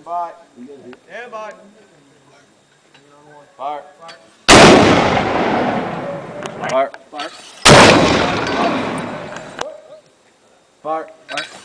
Stand by. Stand by. Fire. Fire. Fire. Fire. Fire. Fire.